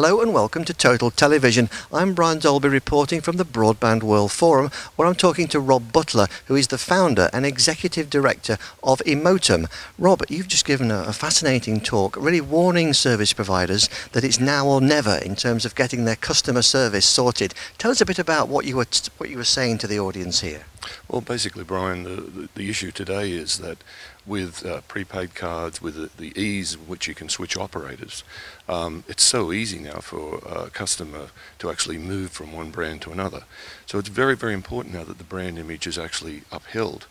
Hello and welcome to Total Television. I'm Brian Dolby reporting from the Broadband World Forum where I'm talking to Rob Butler, who is the founder and executive director of Emotum. Rob, you've just given a, a fascinating talk, really warning service providers that it's now or never in terms of getting their customer service sorted. Tell us a bit about what you were, what you were saying to the audience here. Well, basically, Brian, the, the, the issue today is that with uh, prepaid cards, with the, the, ease with which you can switch operators, um, it's so easy now for a customer to actually move from one brand to another. So it's very, very important now that the brand image is actually upheld.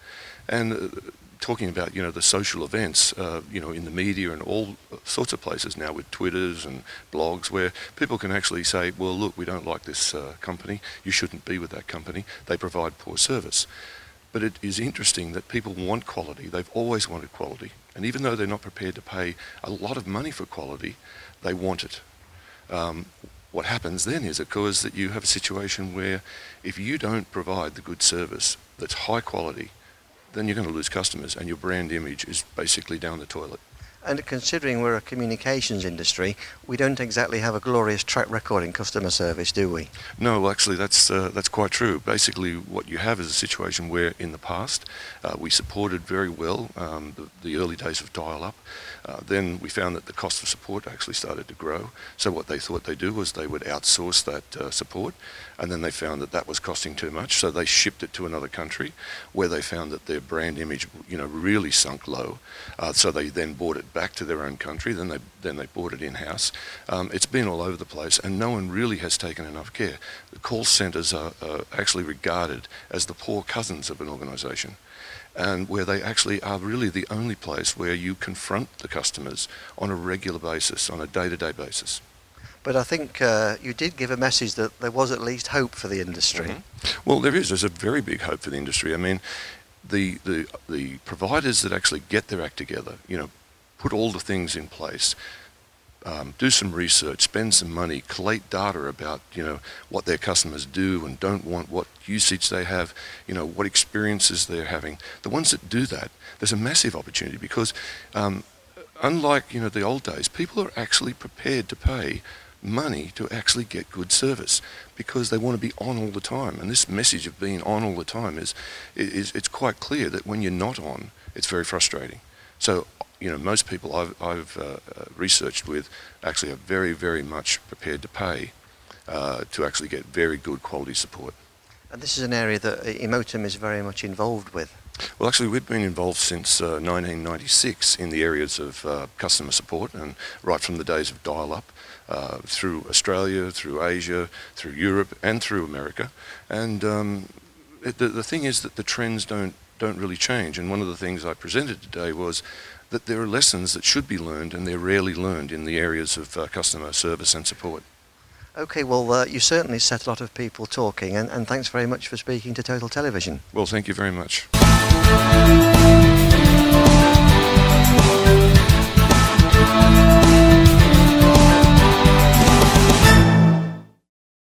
And uh, talking about you know the social events uh, you know in the media and all sorts of places now with twitters and blogs where people can actually say well look we don't like this uh, company. You shouldn't be with that company. They provide poor service. But it is interesting that people want quality. They've always wanted quality. And even though they're not prepared to pay a lot of money for quality they want it. Um, what happens then is of course that you have a situation where if you don't provide the good service that's high quality then you're going to lose customers and your brand image is basically down the toilet. And considering we're a communications industry, we don't exactly have a glorious track record in customer service, do we? No, actually, that's uh, that's quite true. Basically, what you have is a situation where, in the past, uh, we supported very well um, the, the, early days of dial-up. Uh, then we found that the cost of support actually started to grow. So what they thought they'd do was they would outsource that uh, support, and then they found that that was costing too much. So they shipped it to another country, where they found that their brand image, you know, really sunk low. Uh, so they then bought it back to their own country. Then they then they bought it in house. Um, it's been all over the place, and no one really has taken enough care. The call centres are, are actually regarded as the poor cousins of an organisation and where they actually are really the only place where you confront the customers on a regular basis, on a day-to-day basis. But I think uh, you did give a message that there was at least hope for the industry. Mm-hmm. Well, there is. There's a very big hope for the industry. I mean, the, the, the providers that actually get their act together, you know, put all the things in place, um, do some research, spend some money, collate data about you know what their customers do and don't want, what usage they have, you know what experiences they're having. The ones that do that, there's a massive opportunity because um, unlike you know the old days, people are actually prepared to pay money to actually get good service because they want to be on all the time. And this message of being on all the time is, is it's quite clear that when you're not on, it's very frustrating. So, you know, most people I've, I've uh, uh researched with actually are very, very much prepared to pay uh, to actually get very good quality support. And this is an area that Emotum is very much involved with. Well, actually, we've been involved since uh, 1996 in the areas of uh, customer support, and right from the days of dial-up uh, through Australia, through Asia, through Europe, and through America. And um, it, the, the thing is that the trends don't don't really change. And one of the things I presented today was that there are lessons that should be learned, and they're rarely learned in the areas of uh, customer service and support. Okay, well, uh, you certainly set a lot of people talking, and, and thanks very much for speaking to Total Television. Well, thank you very much.